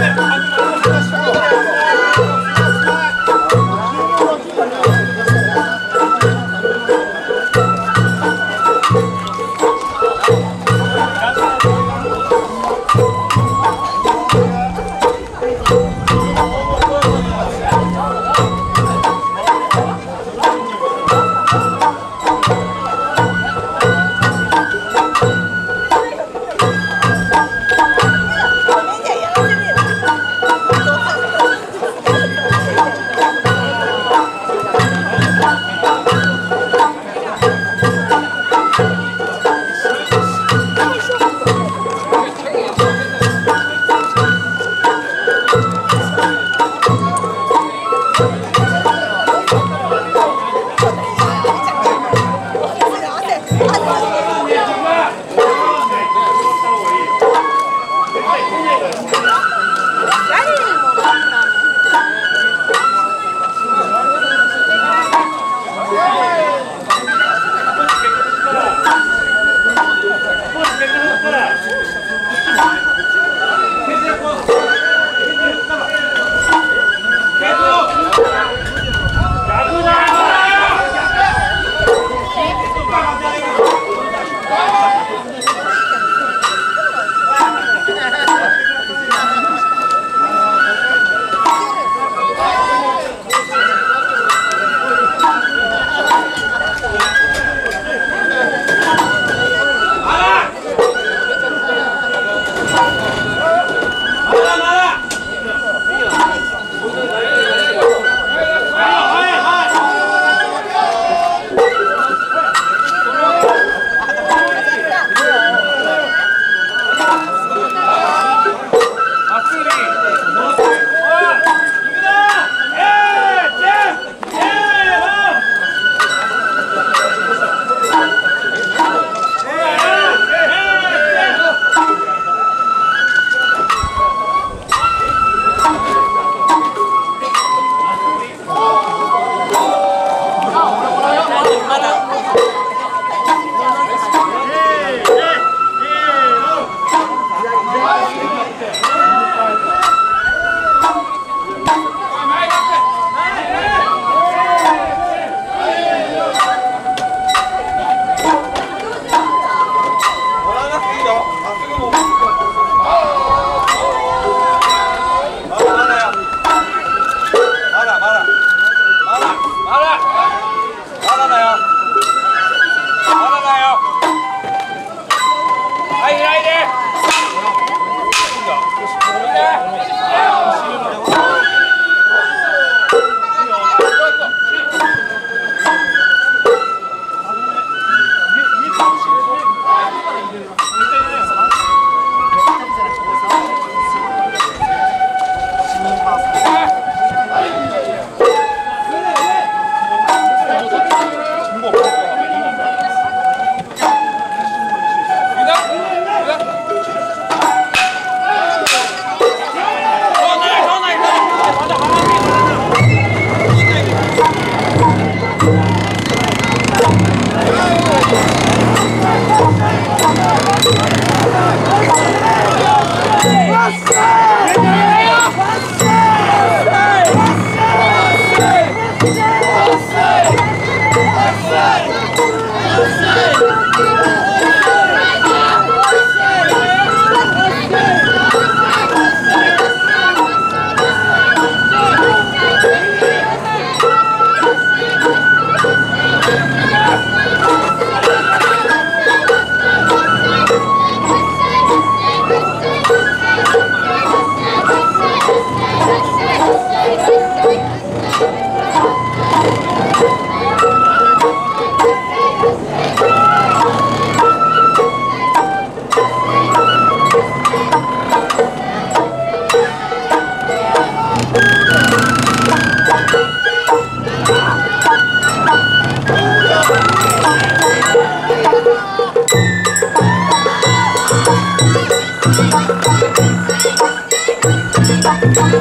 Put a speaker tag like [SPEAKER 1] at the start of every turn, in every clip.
[SPEAKER 1] Damn it!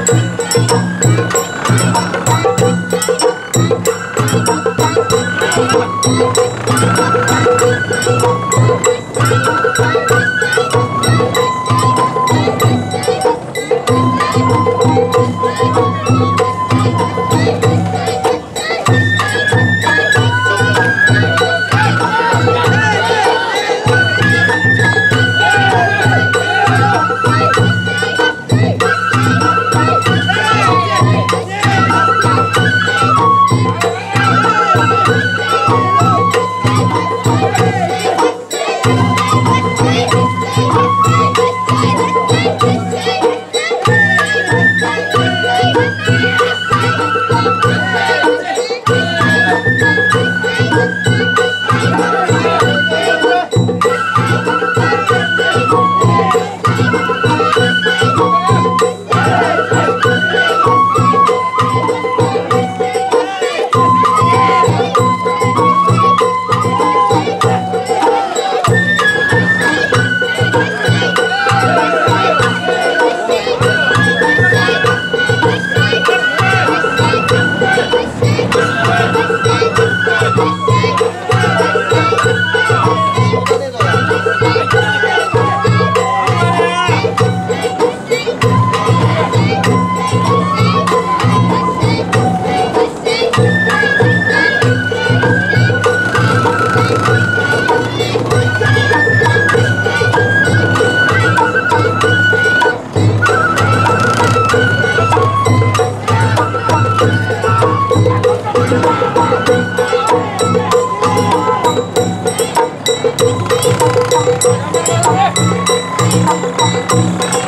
[SPEAKER 1] Thank you. Thank you.